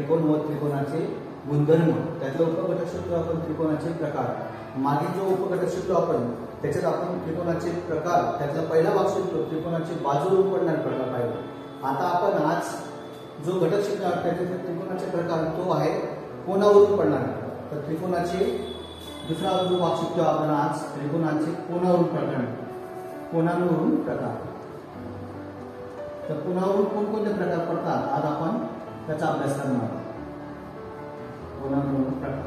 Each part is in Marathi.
त्रिकोण व त्रिकोणाचे गुणधर्म. त्यातलं उपघटक शिकलो आपण त्रिकोणाचे प्रकार. मागील जो उपघटक शिकलो आपण त्याच्यात आपण त्रिकोणाचे प्रकार त्यातला पहिला भाग शिकतो त्रिकोणाचे बाजूवरून पडणार प्रकार पाहिजे. आता आपण आज जो घटक शिकणार त्याचे त्रिकोणाचे प्रकार तो आहे कोणावरून पडणार तर त्रिकोणाचे दुसरा जो भाग शिकतो आपण आज त्रिकोणाचे कोणावरून प्रकरण कोणावरून प्रकार. तर कोणावरून कोणकोणते प्रकार पडतात? आज आपण त्याचा अभ्यास करणार. आहोत कोणावरून प्रकार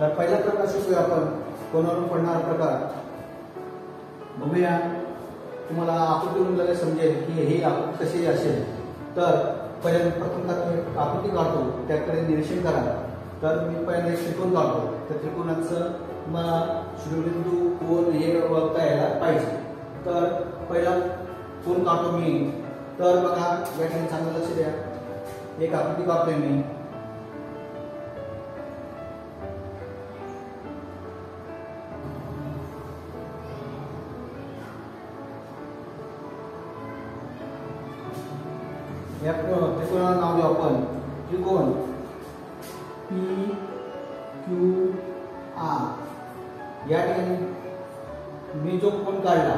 तर पहिला प्रकार शिकूया आपण. कोणावरून पडणारा प्रकार? बघूया. तुम्हाला आकृतीवरून लगेच समजेल की हे आकृती कशी असेल. तर पहिल्यांदा प्रथम तुम्ही आकृती काढतो त्याकडे निरीक्षण करा. तर मी पहिल्यांदा एक त्रिकोण काढतो. त्या त्रिकोणाचं तुम्हाला शिरोबिंदू कोण हे बघता यायला पाहिजे. तर पहिला कोण काढतो मी. तर बघा या ठिकाणी चांगलं लक्ष द्या. एक आकृती काढतोय मी. या त्रिकोणाला नाव देऊ आपण? त्रिकोण पी क्यू आर या ठिकाणी मी जो कोण काढला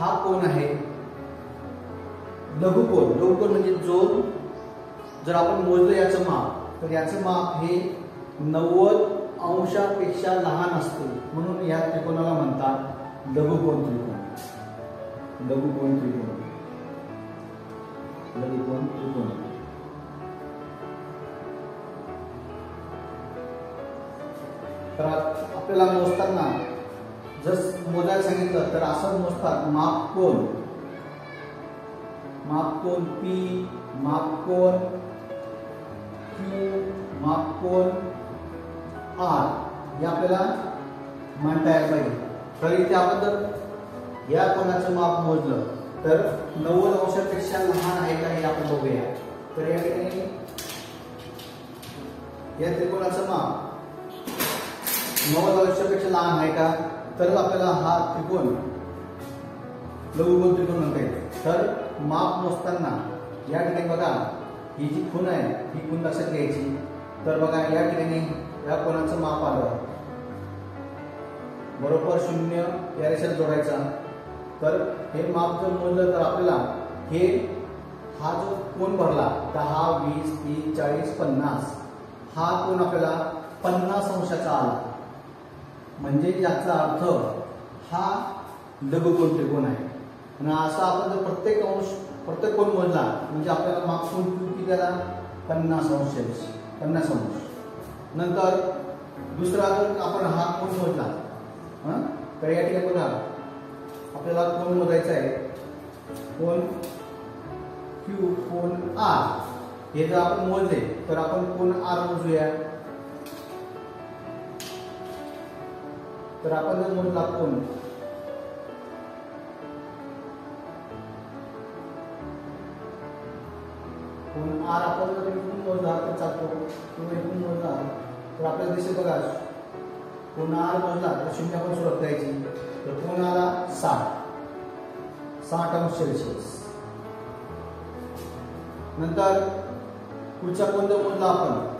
हा कोण आहे? लघुकोन. लघुकोन म्हणजे जो जर आपण मोजलं याचं माप तर याचं माप हे नव्वद अंशापेक्षा लहान असतो. म्हणून या त्रिकोणाला म्हणतात लघुकोन त्रिकोण. लघुकोन त्रिकोण. लघुकोन त्रिकोण. तर आपल्याला मोजताना जर मोजायला सांगितलं तर असं मोजतात माप कोण माप कोण पी माप कोण क्यू माप आर हे आपल्याला म्हणता यायला पाहिजे. तर इथे आपण जर या कोणाचं माप मोजलं तर नव्वद अंशापेक्षा लहान आहे का हे आपण बघूया. तर या ठिकाणी या त्रिकोणाचं माप नव्वद अंशापेक्षा लहान आहे का? तरच आपल्याला हा त्रिकोण लघुगोल त्रिकोण म्हणता येईल. तर माप मोजताना या ठिकाणी बघा ही जी खून आहे ही खून लक्षात घ्यायची. तर बघा या ठिकाणी या कोणाचं माप आलं? बरोबर शून्य या रेषात जोडायचा. तर हे माप जर मोजलं तर आपल्याला हे हा जो कोण भरला दहा वीस तीस चाळीस पन्नास हा कोण आपल्याला पन्नास अंशाचा आला. म्हणजे याचा अर्थ हा लघुकोण त्रिकोण आहे. आणि असा आपण जर प्रत्येक अंश प्रत्येक कोण मोजला म्हणजे आपल्याला मार्क्स कोण किती त्याला? पन्नास अंश पन्नास अंश. नंतर दुसरा जर आपण हा कोण मोजला हं? तर या ठिकाणी बघा आपल्याला कोण मोजायचा आहे? कोण क्यू कोण आर हे जर आपण मोजले तर आपण कोण आर मोजूया? तर आपण जर मोजला कोण म्हणून आर आपण जर इथून मोजला तर चालतो. किंवा इथून मोजला तर आपल्याला दिसेल बघा कोण आर मोजला तर शून्य पण सुरुवात द्यायची तर कोण आला साठ. साठ अंश सेल्सिअस. नंतर पुढच्या कोण मोजला आपण?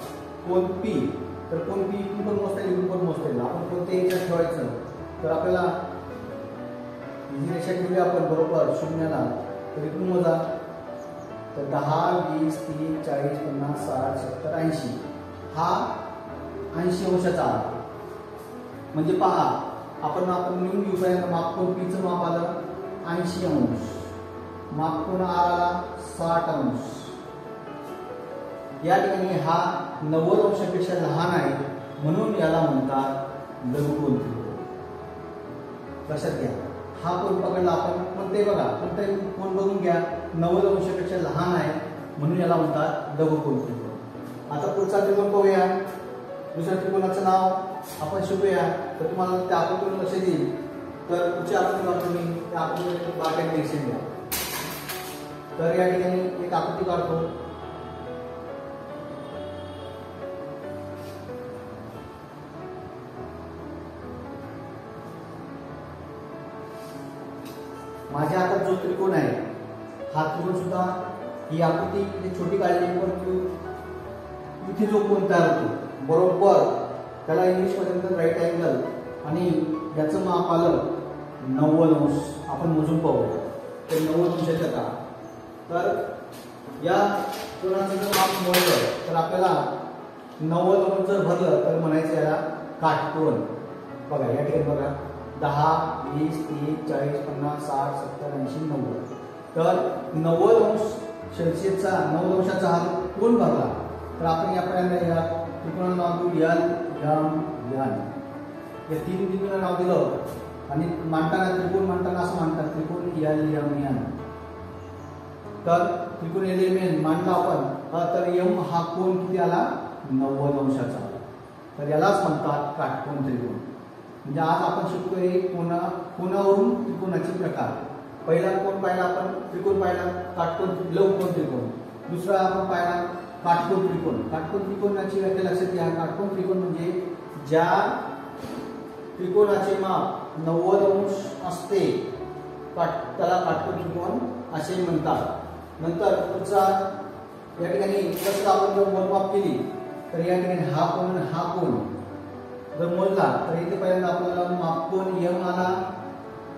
कोण पी तर कोण पी इथून पण मोजता येईल इथून पण मोजता येईल. आपण कोणत्या याच्यात ठेवायचं. तर आपल्याला ही रेषा ठेवली आपण बरोबर शून्याला. तर इथून मोजा. तर दहा वीस तीस चाळीस पन्नास साठ सत्तर ऐंशी. हा ऐंशी अंशाचा आला. म्हणजे पहा आपण आपण लिहून घेऊपर्यंत माप कोण पीचं माप आलं? ऐंशी अंश. माप कोण आर आला? साठ अंश. या ठिकाणी हा नव्वद अंशापेक्षा लहान आहे म्हणून याला म्हणतात लघुकोन लक्षात घ्या. हा कोण पकडला आपण? पण ते बघा. कोणताही कोण बघून घ्या. नव्वद अंशापेक्षा लहान आहे म्हणून याला म्हणतात लघुकोण त्रिकोण आता पुढचा त्रिकोण पाहूया. दुसऱ्या त्रिकोणाचं नाव आपण शिकूया. तर तुम्हाला त्या आकृतीवर लक्ष देईल. तर पुढच्या आकृती तुम्ही त्या आकृतीवर बागायत निरीक्षण द्या तर या ठिकाणी एक आकृती काढतो. माझ्या हातात जो त्रिकोण आहे हा त्रिकोण सुद्धा ही आकृती इथे छोटी काढली परंतु इथे जो कोण तयार होतो बरोबर त्याला इंग्लिशमध्ये म्हणतात राईट अँगल आणि याचं माप आलं नव्वद अंश. आपण मोजून पाहूया. ते नव्वद अंशाच्या का? तर या कोणाचं जर माप मोजलं तर आपल्याला नव्वद अंश जर भरलं तर म्हणायचं याला काटकोण बघा या ठिकाणी बघा. दहा वीस तीस चाळीस पन्नास साठ सत्तर ऐंशी नव्वद. तर नव्वद अंश सेल्सिअसचा नव्वद अंशाचा हा कोण भरला? तर आपण यापर्यंत या त्रिकोणाला नाव देऊ यल यम यन. या तीन बिंदूला नाव दिलं आणि मांडताना त्रिकोण मांडताना असं मांडतात त्रिकोण यल यम यन. तर त्रिकोण एलिमेंट मांडला आपण. तर यम हा कोण किती आला? नव्वद अंशाचा. तर यालाच म्हणतात काटकोण त्रिकोण. म्हणजे आज आपण शिकतोय कोणा कोणावरून त्रिकोणाचे प्रकार. पहिला कोण पाहिला आपण? त्रिकोण पाहिला काटकोण लवकोण त्रिकोण. दुसरा आपण पाहिला काटकोण त्रिकोण. काटकोण त्रिकोणाची व्याख्या लक्षात घ्या. काटकोण त्रिकोण म्हणजे ज्या त्रिकोणाचे माप नव्वद अंश असते काट त्याला काटकोण त्रिकोण असे म्हणतात. नंतर पुढचा या ठिकाणी जसं आपण जर मोजमाप केली तर या ठिकाणी हा कोण आणि हा कोण. जर मोजला तर इथे पहिल्यांदा आपल्याला माप कोण यम आला?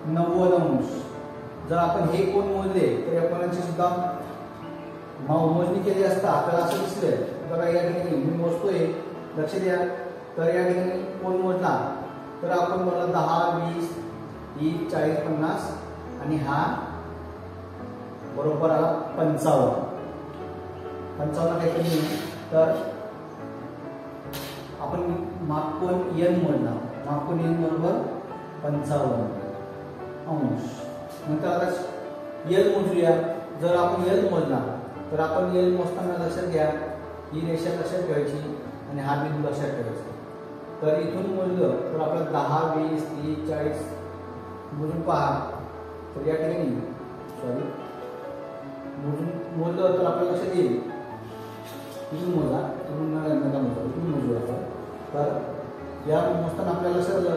नव्वद अंश. जर आपण हे कोण मोजले तर या कोणाची सुद्धा मोजणी केली असता आपल्याला असं दिसलंय बघा या ठिकाणी मी मोजतोय. लक्ष द्या. तर या ठिकाणी कोण मोजला? तर आपण बोलला दहा वीस तीस चाळीस पन्नास. आणि हा बरोबर आला पंचावन्न. पंचावन्न काही कमी तर आपण मापकोन यन मोजला. मापकोन यन बरोबर पंचावन्न. अंश. नंतर आता एल मोजूया. जर आपण एल मोजला तर आपण एल मोजताना लक्षात घ्या ही रेषा लक्षात ठेवायची? आणि हा बिंदू लक्षात ठेवायचा. तर इथून मोजलं तर आपलं दहा वीस तीस चाळीस मोजून पहा. तर या ठिकाणी सॉरी मोजून मोजलं तर आपल्याला लक्षात येईल. इथून मोजा इथून नका मोजा इथून मोजू आपण. तर या मोजताना आपल्याला लक्षात आलं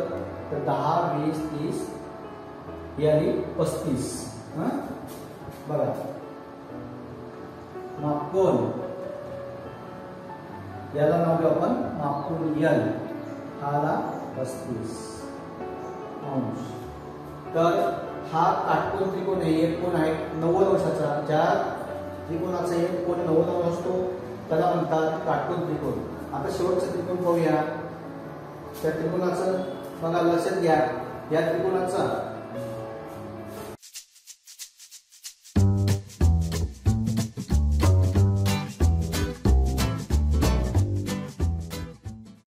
तर दहा वीस तीस ही पस्तीस हं? बघा. मापकोन. याला नाव आपण मापकोन यल हाला पस्तीस अंश. तर हा काटकोन त्रिकोण आहे एक कोण आहे? नव्वद वर्षाचा ज्या त्रिकोणाचा एक कोण नव्वद अंश असतो त्याला म्हणतात काटकोन त्रिकोण. आता शेवटचं त्रिकोण पाहूया. त्या त्रिकोणाचं बघा लक्षात घ्या. या त्रिकोणाचा